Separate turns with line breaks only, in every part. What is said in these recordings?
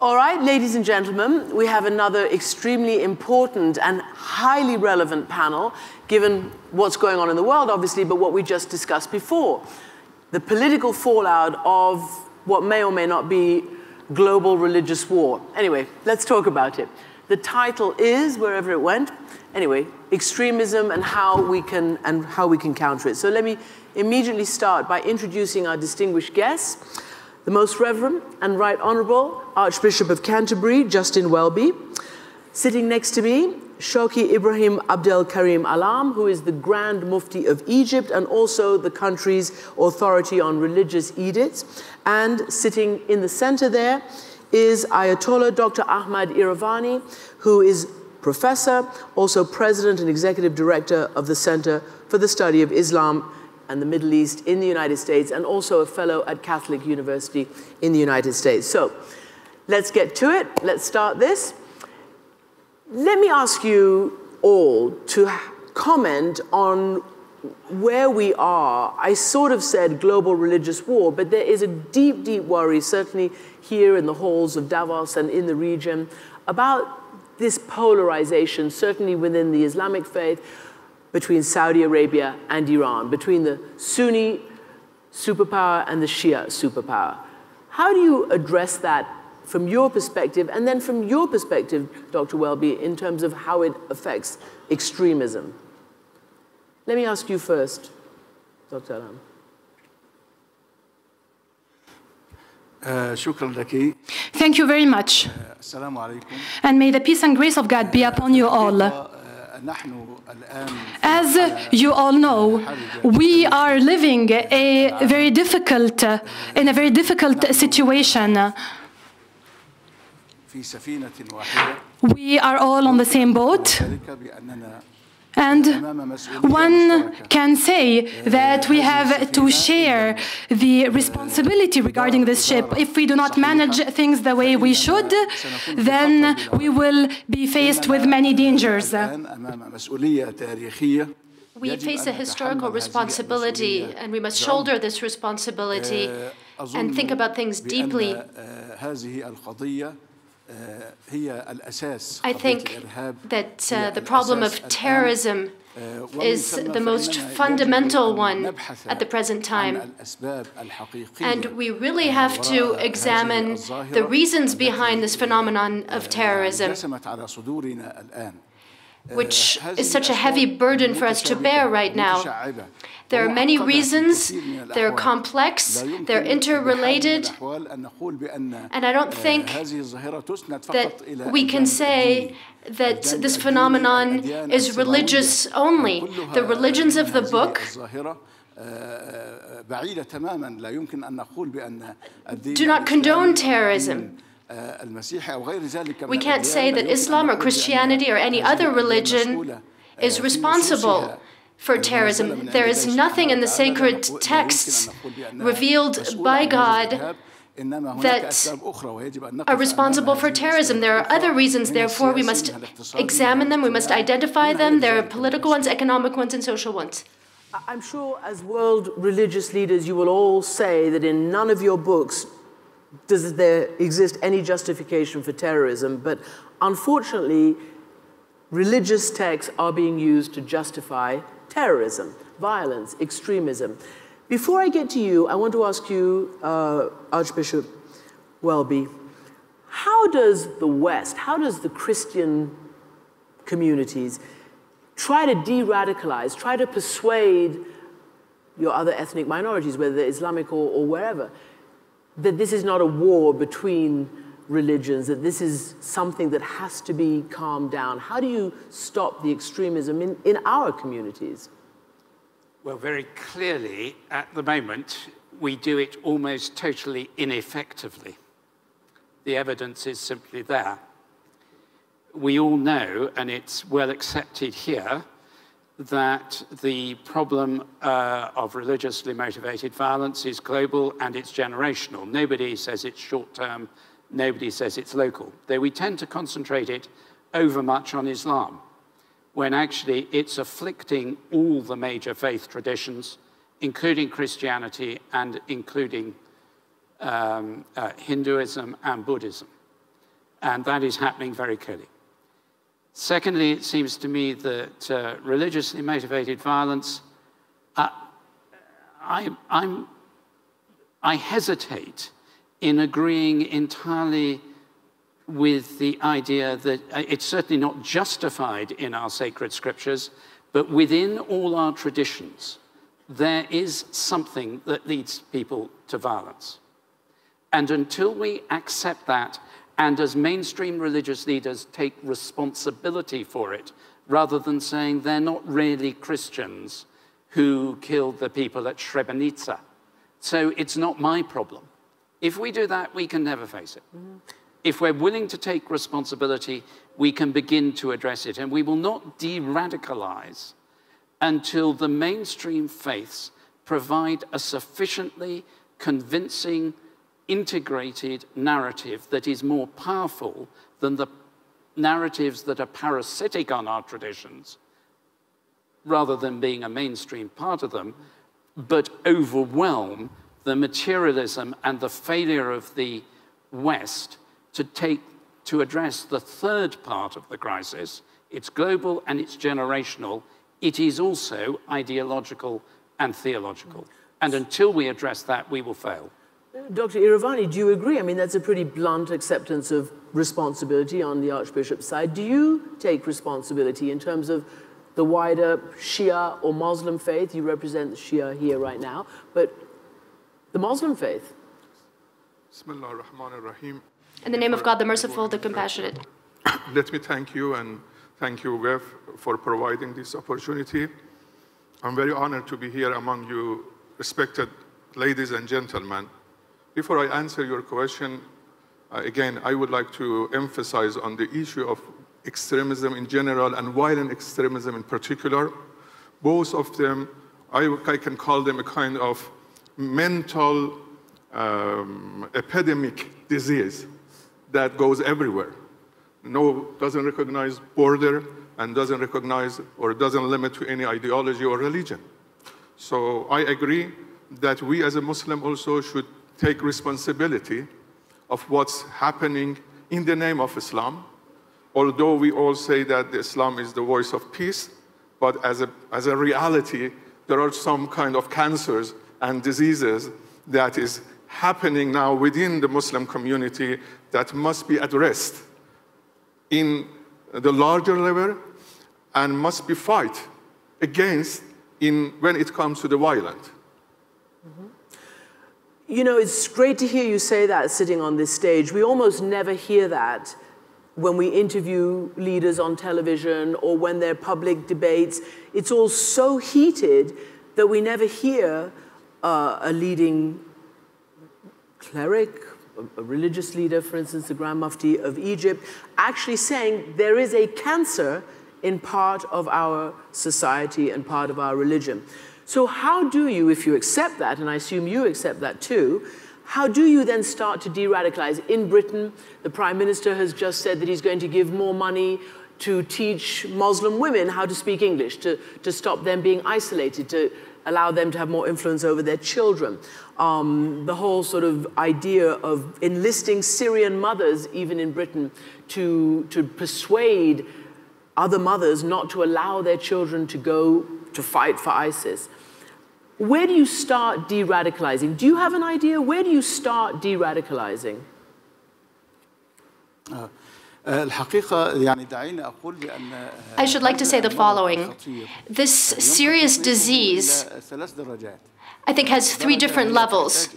All right, ladies and gentlemen, we have another extremely important and highly relevant panel, given what's going on in the world, obviously, but what we just discussed before. The political fallout of what may or may not be global religious war. Anyway, let's talk about it. The title is, wherever it went, anyway, extremism and how we can, and how we can counter it. So let me immediately start by introducing our distinguished guests the Most Reverend and Right Honorable Archbishop of Canterbury, Justin Welby. Sitting next to me, Shawki Ibrahim Abdel Karim Allam, who is the Grand Mufti of Egypt and also the country's authority on religious edicts. And sitting in the center there is Ayatollah Dr. Ahmad Iravani, who is professor, also president and executive director of the Center for the Study of Islam and the Middle East in the United States, and also a fellow at Catholic University in the United States. So let's get to it. Let's start this. Let me ask you all to comment on where we are. I sort of said global religious war, but there is a deep, deep worry, certainly here in the halls of Davos and in the region, about this polarization, certainly within the Islamic faith, between Saudi Arabia and Iran, between the Sunni superpower and the Shia superpower. How do you address that from your perspective, and then from your perspective, Dr. Welby, in terms of how it affects extremism? Let me ask you first, Dr. Allam.
Uh,
Thank you very much. And may the peace and grace of God be upon you all. As you all know, we are living a very difficult, in a very difficult situation. We are all on the same boat. And one can say that we have to share the responsibility regarding this ship. If we do not manage things the way we should, then we will be faced with many dangers.
We face a historical responsibility, and we must shoulder this responsibility and think about things deeply. I think that uh, the problem of terrorism is the most fundamental one at the present time. And we really have to examine the reasons behind this phenomenon of terrorism which is such a heavy burden for us to bear right now. There are many reasons, they're complex, they're interrelated, and I don't think that we can say that this phenomenon is religious only. The religions of the book uh, do not condone terrorism. We can't say that Islam or Christianity or any other religion is responsible for terrorism. There is nothing in the sacred texts revealed by God that are responsible for terrorism. There are other reasons, therefore, we must examine them, we must identify them. There are political ones, economic ones, and social ones.
I'm sure as world religious leaders, you will all say that in none of your books does there exist any justification for terrorism? But unfortunately, religious texts are being used to justify terrorism, violence, extremism. Before I get to you, I want to ask you, uh, Archbishop Welby, how does the West, how does the Christian communities try to de radicalize, try to persuade your other ethnic minorities, whether Islamic or, or wherever, that this is not a war between religions, that this is something that has to be calmed down? How do you stop the extremism in, in our communities?
Well, very clearly, at the moment, we do it almost totally ineffectively. The evidence is simply there. We all know, and it's well accepted here, that the problem uh, of religiously motivated violence is global and it's generational. Nobody says it's short term, nobody says it's local. Though we tend to concentrate it over much on Islam, when actually it's afflicting all the major faith traditions, including Christianity and including um, uh, Hinduism and Buddhism. And that is happening very clearly. Secondly, it seems to me that uh, religiously motivated violence, uh, I, I'm, I hesitate in agreeing entirely with the idea that uh, it's certainly not justified in our sacred scriptures, but within all our traditions, there is something that leads people to violence. And until we accept that, and as mainstream religious leaders take responsibility for it, rather than saying they're not really Christians who killed the people at Srebrenica. So it's not my problem. If we do that, we can never face it. Mm -hmm. If we're willing to take responsibility, we can begin to address it. And we will not de radicalize until the mainstream faiths provide a sufficiently convincing, integrated narrative that is more powerful than the narratives that are parasitic on our traditions, rather than being a mainstream part of them, but overwhelm the materialism and the failure of the West to take to address the third part of the crisis. It's global and it's generational it is also ideological and theological. And until we address that, we will fail.
Dr. Iravani, do you agree? I mean, that's a pretty blunt acceptance of responsibility on the Archbishop's side. Do you take responsibility in terms of the wider Shia or Muslim faith? You represent the Shia here right now, but the Muslim faith.
In the name of God, the merciful, the compassionate.
Let me thank you and Thank you, Geoff, for providing this opportunity. I'm very honored to be here among you, respected ladies and gentlemen. Before I answer your question, uh, again, I would like to emphasize on the issue of extremism in general and violent extremism in particular. Both of them, I, I can call them a kind of mental um, epidemic disease that goes everywhere no, doesn't recognize border and doesn't recognize or doesn't limit to any ideology or religion. So I agree that we as a Muslim also should take responsibility of what's happening in the name of Islam. Although we all say that Islam is the voice of peace, but as a, as a reality, there are some kind of cancers and diseases that is happening now within the Muslim community that must be addressed in the larger level and must be fought against in, when it comes to the violent. Mm -hmm.
You know, it's great to hear you say that sitting on this stage. We almost never hear that when we interview leaders on television or when there are public debates. It's all so heated that we never hear uh, a leading cleric, a religious leader, for instance, the Grand Mufti of Egypt, actually saying there is a cancer in part of our society and part of our religion. So how do you, if you accept that, and I assume you accept that too, how do you then start to de-radicalize? In Britain, the Prime Minister has just said that he's going to give more money to teach Muslim women how to speak English, to, to stop them being isolated, to allow them to have more influence over their children. Um, the whole sort of idea of enlisting Syrian mothers, even in Britain, to, to persuade other mothers not to allow their children to go to fight for ISIS. Where do you start de radicalizing? Do you have an idea? Where do you start de radicalizing?
Uh. I should like to say the following. This serious disease, I think, has three different levels.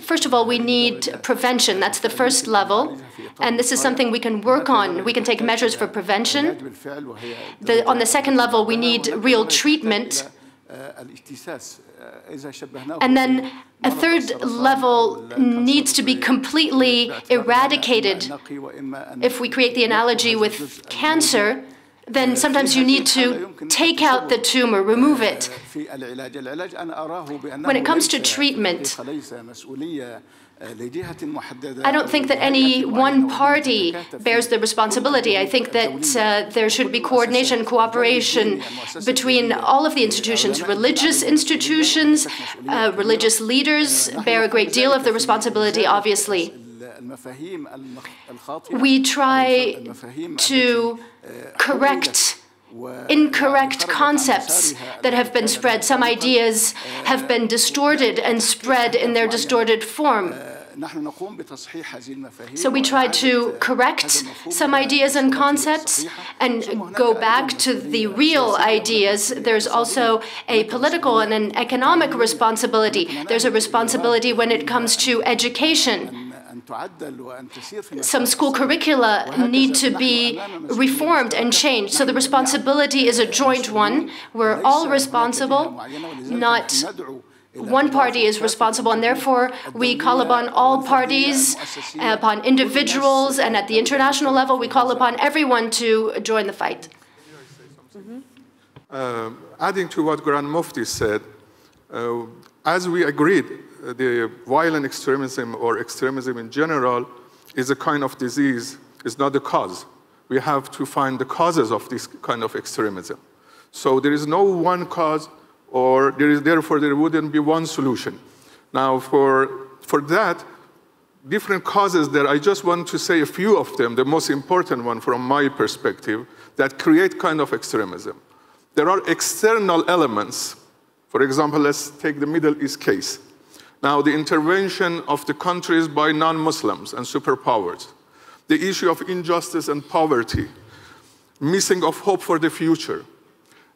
First of all, we need prevention. That's the first level. And this is something we can work on. We can take measures for prevention. The, on the second level, we need real treatment. And then a third level needs to be completely eradicated. If we create the analogy with cancer, then sometimes you need to take out the tumor, remove it. When it comes to treatment, I don't think that any one party bears the responsibility. I think that uh, there should be coordination, cooperation between all of the institutions. Religious institutions, uh, religious leaders bear a great deal of the responsibility, obviously. we try to correct incorrect concepts that have been spread. Some ideas have been distorted and spread in their distorted form. So we try to correct some ideas and concepts and go back to the real ideas. There's also a political and an economic responsibility. There's a responsibility when it comes to education. Some school curricula need to be reformed and changed. So the responsibility is a joint one. We're all responsible, not one party is responsible, and therefore we call upon all parties, upon individuals, and at the international level, we call upon everyone to join the fight.
Uh, adding to what Grand Mufti said, uh, as we agreed, the violent extremism or extremism in general is a kind of disease, it's not the cause. We have to find the causes of this kind of extremism. So there is no one cause or there is, therefore there wouldn't be one solution. Now, for, for that, different causes there, I just want to say a few of them, the most important one from my perspective, that create kind of extremism. There are external elements. For example, let's take the Middle East case. Now, the intervention of the countries by non-Muslims and superpowers, the issue of injustice and poverty, missing of hope for the future,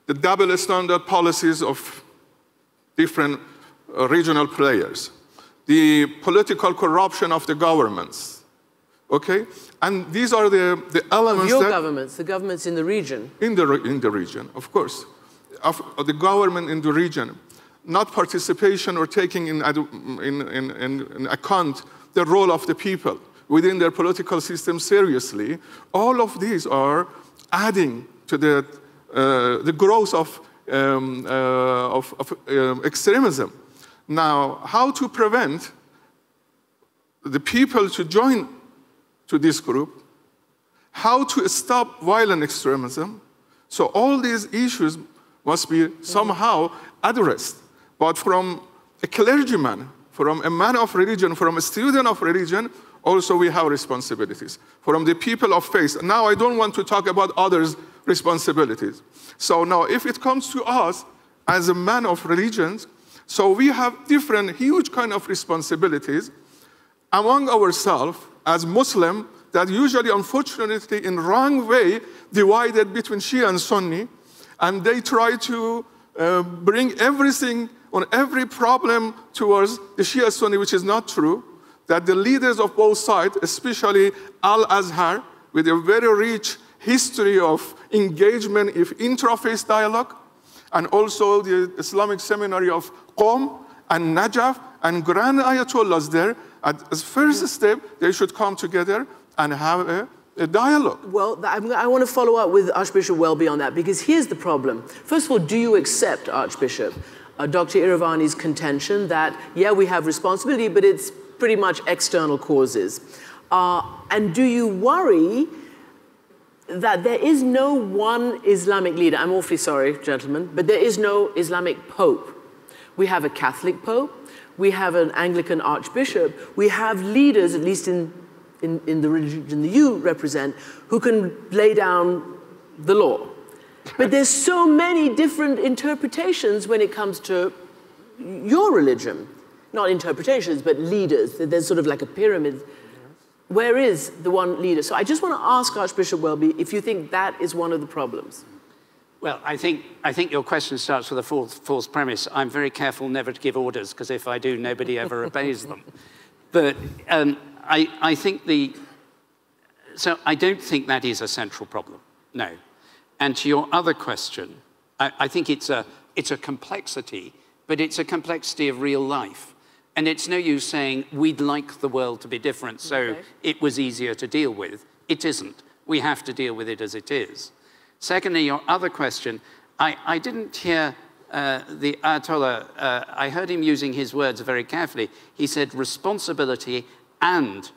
the double standard policies of different uh, regional players, the political corruption of the governments. Okay? And these are the, the elements.
Of your governments, the governments in the region.
In the, in the region, of course. Of, of the government in the region. Not participation or taking in, in, in, in account the role of the people within their political system seriously. All of these are adding to the uh, the growth of, um, uh, of, of um, extremism. Now, how to prevent the people to join to this group, how to stop violent extremism. So all these issues must be somehow addressed. But from a clergyman, from a man of religion, from a student of religion, also we have responsibilities. From the people of faith. Now I don't want to talk about others' responsibilities. So now if it comes to us as a man of religions, so we have different huge kind of responsibilities among ourselves as Muslim that usually unfortunately in wrong way divided between Shia and Sunni and they try to uh, bring everything on every problem towards the Shia Sunni, which is not true that the leaders of both sides, especially Al Azhar, with a very rich history of engagement in interfaith dialogue, and also the Islamic seminary of Qom and Najaf and Grand Ayatollahs there, at as first step, they should come together and have a, a dialogue.
Well, I want to follow up with Archbishop Welby on that because here's the problem. First of all, do you accept, Archbishop, uh, Dr. Iravani's contention that, yeah, we have responsibility, but it's pretty much external causes. Uh, and do you worry that there is no one Islamic leader? I'm awfully sorry, gentlemen, but there is no Islamic pope. We have a Catholic pope, we have an Anglican archbishop, we have leaders, at least in, in, in the religion that you represent, who can lay down the law. But there's so many different interpretations when it comes to your religion not interpretations, but leaders. There's sort of like a pyramid. Where is the one leader? So I just want to ask Archbishop Welby if you think that is one of the problems.
Well, I think, I think your question starts with a false, false premise. I'm very careful never to give orders, because if I do, nobody ever obeys them. But um, I, I think the, so I don't think that is a central problem, no. And to your other question, I, I think it's a, it's a complexity, but it's a complexity of real life. And it's no use saying we'd like the world to be different, so okay. it was easier to deal with. It isn't. We have to deal with it as it is. Secondly, your other question, I, I didn't hear uh, the Ayatollah, uh, I heard him using his words very carefully. He said responsibility and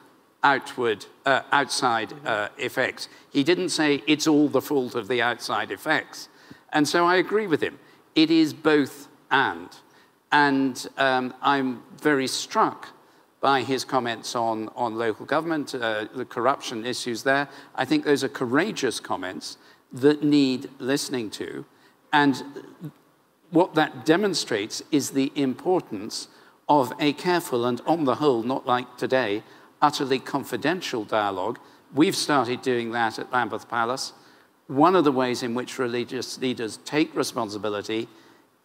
outward, uh, outside uh, effects. He didn't say it's all the fault of the outside effects. And so I agree with him. It is both and. And um, I'm very struck by his comments on, on local government, uh, the corruption issues there. I think those are courageous comments that need listening to. And what that demonstrates is the importance of a careful and, on the whole, not like today, utterly confidential dialogue. We've started doing that at Lambeth Palace. One of the ways in which religious leaders take responsibility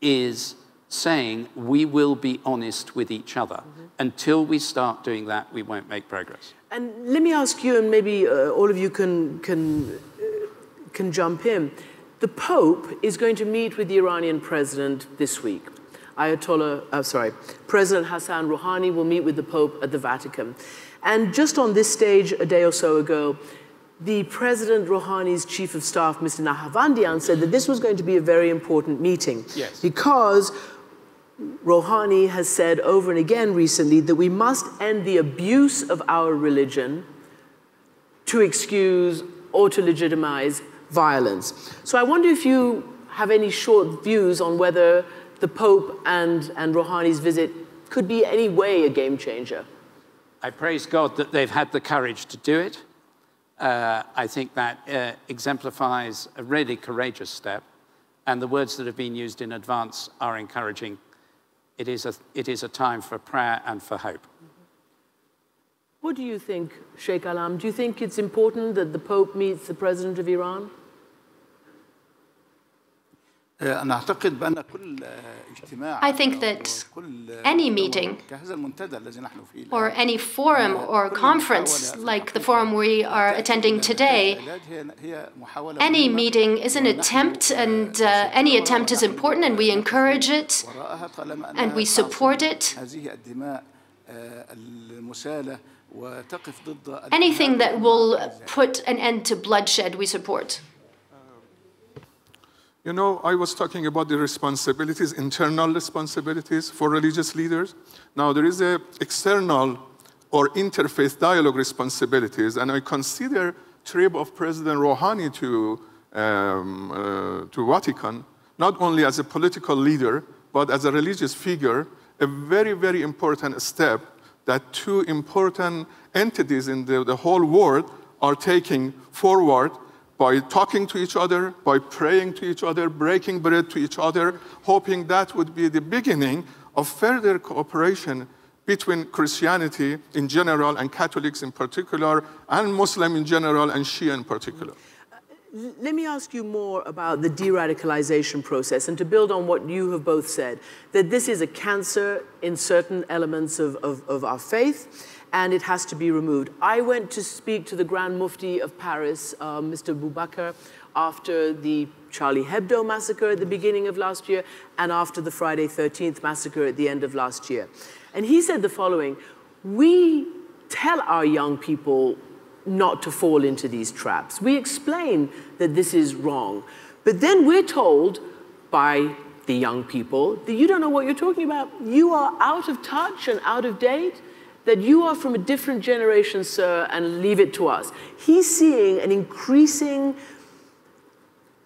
is saying we will be honest with each other. Mm -hmm. Until we start doing that, we won't make progress.
And let me ask you, and maybe uh, all of you can, can, uh, can jump in. The Pope is going to meet with the Iranian president this week. Ayatollah, uh, sorry, President Hassan Rouhani will meet with the Pope at the Vatican. And just on this stage a day or so ago, the President Rouhani's chief of staff, Mr. Nahavandian, said that this was going to be a very important meeting.
Yes.
Because Rouhani has said over and again recently that we must end the abuse of our religion to excuse or to legitimize violence. So I wonder if you have any short views on whether the Pope and, and Rouhani's visit could be any way a game changer.
I praise God that they've had the courage to do it. Uh, I think that uh, exemplifies a really courageous step, and the words that have been used in advance are encouraging. It is a, it is a time for prayer and for hope.
What do you think, Sheikh Allam? Do you think it's important that the Pope meets the President of Iran?
I think that any meeting or any forum or conference like the forum we are attending today, any meeting is an attempt and uh, any attempt is important and we encourage it and we support it. Anything that will put an end to bloodshed, we support.
You know, I was talking about the responsibilities, internal responsibilities for religious leaders. Now, there is a external or interfaith dialogue responsibilities, and I consider trip of President Rouhani to, um, uh, to Vatican, not only as a political leader, but as a religious figure, a very, very important step that two important entities in the, the whole world are taking forward by talking to each other, by praying to each other, breaking bread to each other, hoping that would be the beginning of further cooperation between Christianity in general and Catholics in particular, and Muslim in general and Shia in particular.
Uh, let me ask you more about the de radicalization process and to build on what you have both said that this is a cancer in certain elements of, of, of our faith and it has to be removed. I went to speak to the Grand Mufti of Paris, uh, Mr. Boubakeur, after the Charlie Hebdo massacre at the beginning of last year and after the Friday 13th massacre at the end of last year. And he said the following We tell our young people not to fall into these traps. We explain that this is wrong. But then we're told by the young people that you don't know what you're talking about. You are out of touch and out of date that you are from a different generation, sir, and leave it to us. He's seeing an increasing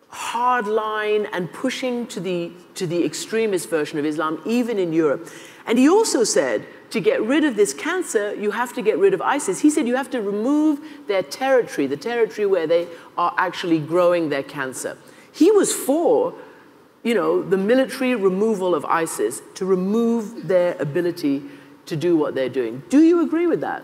hard line and pushing to the, to the extremist version of Islam, even in Europe. And he also said, to get rid of this cancer, you have to get rid of ISIS. He said you have to remove their territory, the territory where they are actually growing their cancer. He was for, you know, the military removal of ISIS to remove their ability to do what they're doing. Do you agree with that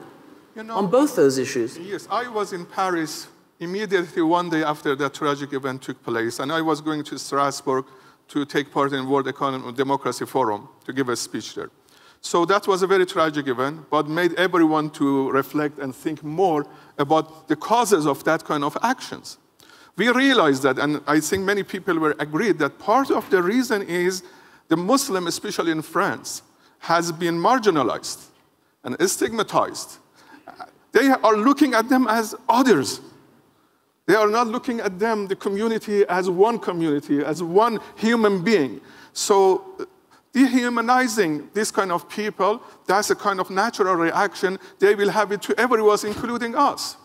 you know, on both those issues?
Yes, I was in Paris immediately one day after that tragic event took place, and I was going to Strasbourg to take part in World Economic Democracy Forum to give a speech there. So that was a very tragic event, but made everyone to reflect and think more about the causes of that kind of actions. We realized that, and I think many people were agreed that part of the reason is the Muslim, especially in France, has been marginalized and stigmatized. They are looking at them as others. They are not looking at them, the community, as one community, as one human being. So, dehumanizing this kind of people, that's a kind of natural reaction. They will have it to everyone, including us.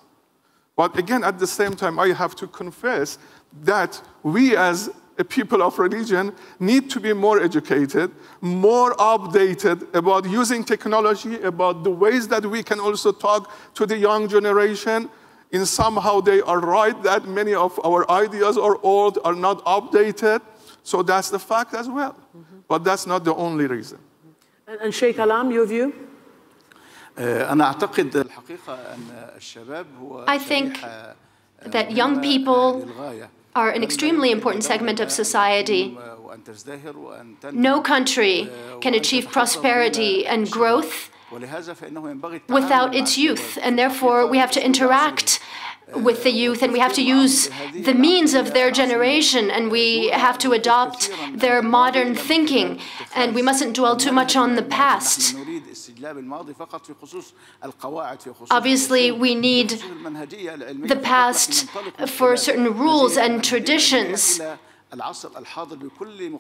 But again, at the same time, I have to confess that we as people of religion need to be more educated, more updated about using technology, about the ways that we can also talk to the young generation. In somehow they are right that many of our ideas are old, are not updated. So that's the fact as well. Mm -hmm. But that's not the only reason.
And, and Sheikh Allam, your view?
I think that young people are an extremely important segment of society. No country can achieve prosperity and growth without its youth, and therefore we have to interact with the youth and we have to use the means of their generation and we have to adopt their modern thinking and we mustn't dwell too much on the past. Obviously, we need the past for certain rules and traditions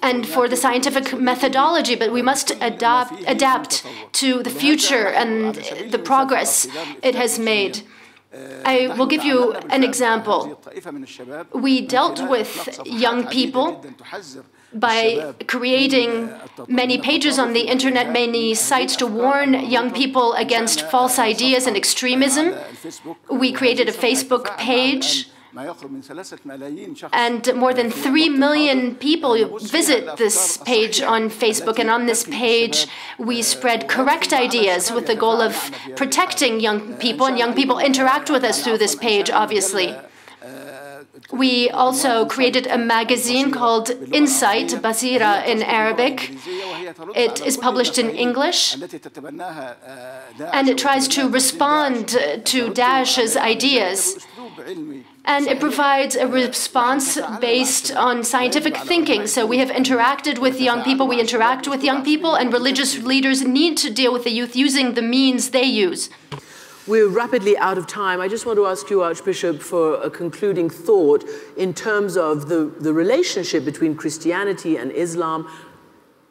and for the scientific methodology, but we must adopt, adapt to the future and the progress it has made. I will give you an example. We dealt with young people by creating many pages on the internet, many sites to warn young people against false ideas and extremism. We created a Facebook page. And more than 3 million people visit this page on Facebook. And on this page, we spread correct ideas with the goal of protecting young people. And young people interact with us through this page, obviously. We also created a magazine called Insight, Basira in Arabic. It is published in English. And it tries to respond to Daesh's ideas. And it provides a response based on scientific thinking. So we have interacted with young people, we interact with young people, and religious leaders need to deal with the youth using the means they use.
We're rapidly out of time. I just want to ask you, Archbishop, for a concluding thought in terms of the, the relationship between Christianity and Islam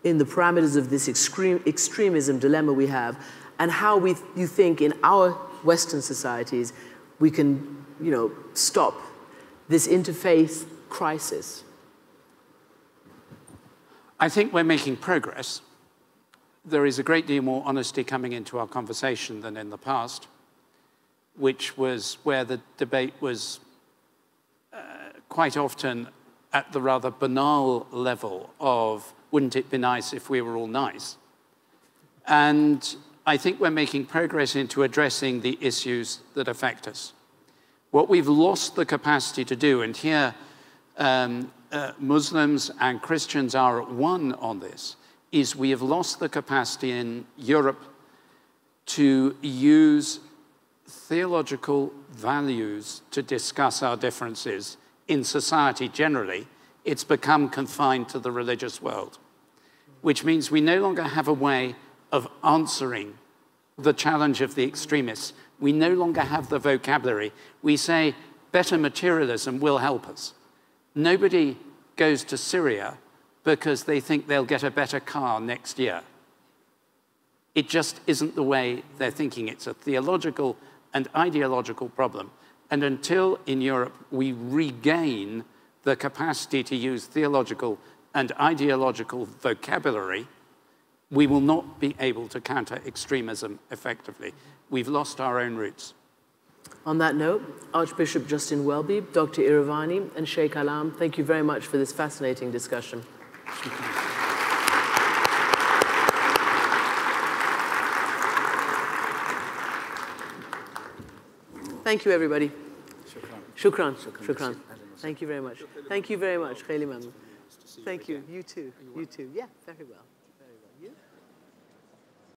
in the parameters of this extreme, extremism dilemma we have, and how we, you think in our Western societies we can, you know, stop this interfaith crisis.
I think we're making progress. There is a great deal more honesty coming into our conversation than in the past which was where the debate was uh, quite often at the rather banal level of wouldn't it be nice if we were all nice? And I think we're making progress into addressing the issues that affect us. What we've lost the capacity to do, and here um, uh, Muslims and Christians are at one on this, is we have lost the capacity in Europe to use theological values to discuss our differences in society generally, it's become confined to the religious world, which means we no longer have a way of answering the challenge of the extremists. We no longer have the vocabulary. We say better materialism will help us. Nobody goes to Syria because they think they'll get a better car next year. It just isn't the way they're thinking. It's a theological and ideological problem. And until in Europe we regain the capacity to use theological and ideological vocabulary, we will not be able to counter extremism effectively. We've lost our own roots.
On that note, Archbishop Justin Welby, Dr. Iravani, and Sheikh Allam, thank you very much for this fascinating discussion. Thank you, everybody. Shukran. Shukran. Shukran. Thank you very much. Thank you very much, Thank you. You too. You too. Yeah, very well.